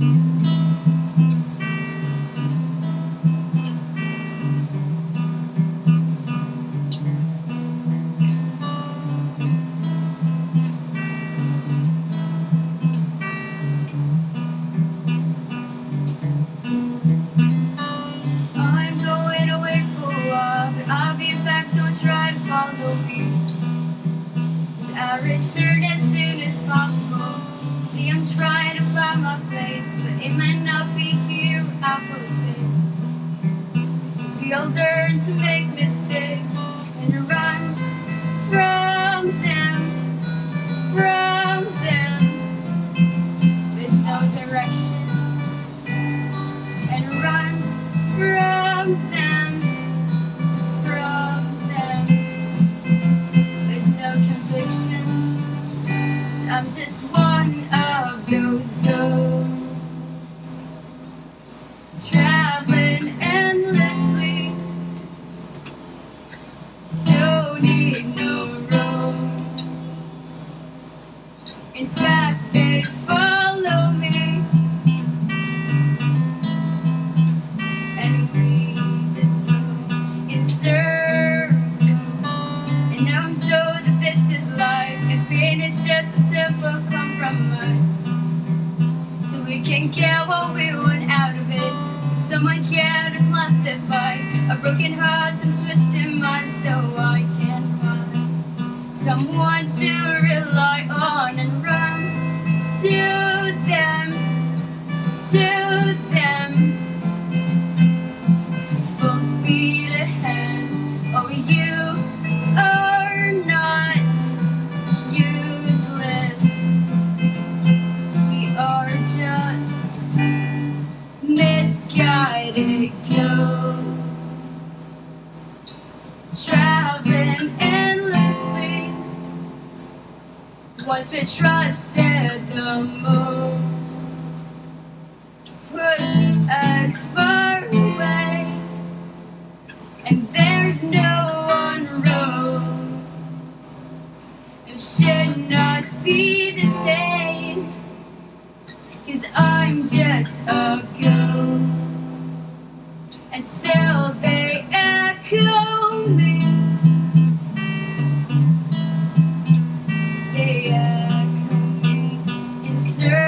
I'll be back. Don't try to follow me. Cause I return as soon as possible. See, I'm trying to find my place, but it might not be here I feel safe. Cause we all learn to make mistakes and run from them, from them, with no direction, and run from them, I'm just one of those ghosts, traveling endlessly. Don't need no road. In fact, they follow me. and we just go in circles. And I'm told that this is life, is just a simple compromise. So we can get what we want out of it. Someone care to classify a broken heart, some twisted mind, so I can find someone to rely on and run to them, to them misguided ghosts. Traveling endlessly. Once we trusted the most, pushed us far away and there's no one road. It should not be the same, cause I'm just a ghost, and still they echo me. They echo me in.